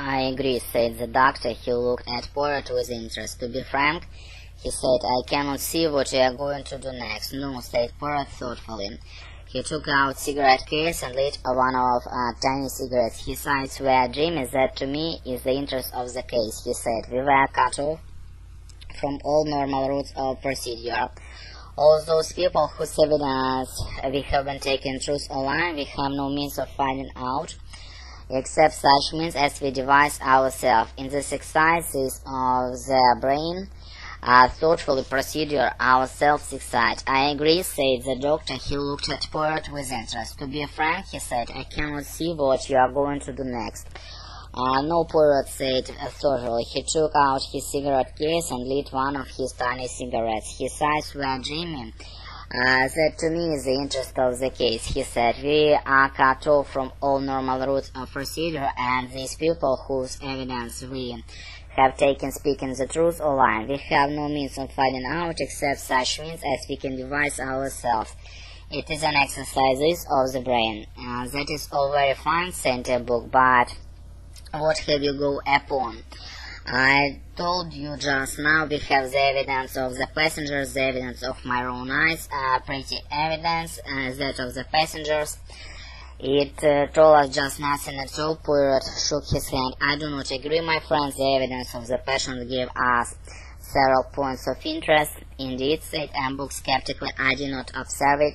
I agree, said the doctor. He looked at Poirot with interest. To be frank, he said, I cannot see what you are going to do next. No, said Poirot thoughtfully. He took out cigarette case and lit one of uh, tiny cigarettes. His eyes were dreamy. That to me is the interest of the case, he said. We were cut off from all normal routes of procedure. All those people whose evidence we have been taking truth or lie, we have no means of finding out, except such means as we devise ourselves. In this exercise of the brain, uh, thoughtfully procedure ourselves excite. I agree, said the doctor. He looked at Poirot with interest. To be frank, he said, I cannot see what you are going to do next. Uh, no, Poirot said thoughtfully. He took out his cigarette case and lit one of his tiny cigarettes. His eyes were dreamy. Uh, that to me is the interest of the case, he said. We are cut off from all normal routes of procedure, and these people whose evidence we have taken speaking the truth or lying. We have no means of finding out except such means as we can devise ourselves. It is an exercise of the brain. Uh, that is all very fine, a book, but what have you go upon? I told you just now we have the evidence of the passengers, the evidence of my own eyes, uh, pretty evidence, uh, that of the passengers. It uh, told us just nothing at all. Poirot shook his hand. I do not agree, my friends. The evidence of the passion gave us several points of interest. Indeed, said M. Bouc skeptically, I did not observe it.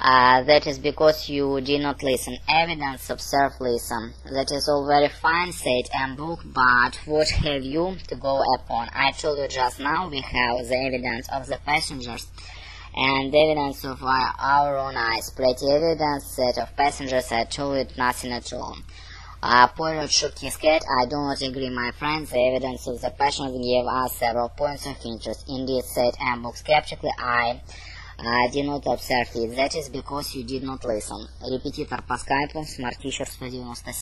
Uh, that is because you did not listen. Evidence, observe, listen. That is all very fine, said M. Bouc, but what have you to go upon? I told you just now we have the evidence of the passengers and evidence of our, own eyes. Pretty evidence set of passengers I told it nothing at all. Uh, Poirot shook his head. I do not agree, my friends. The evidence of the passengers gave us several points of interest. Indeed, said M. Bouc skeptically, I I did not observe it. That is because you did not listen. Репетитор по скайпу, Teacher 197.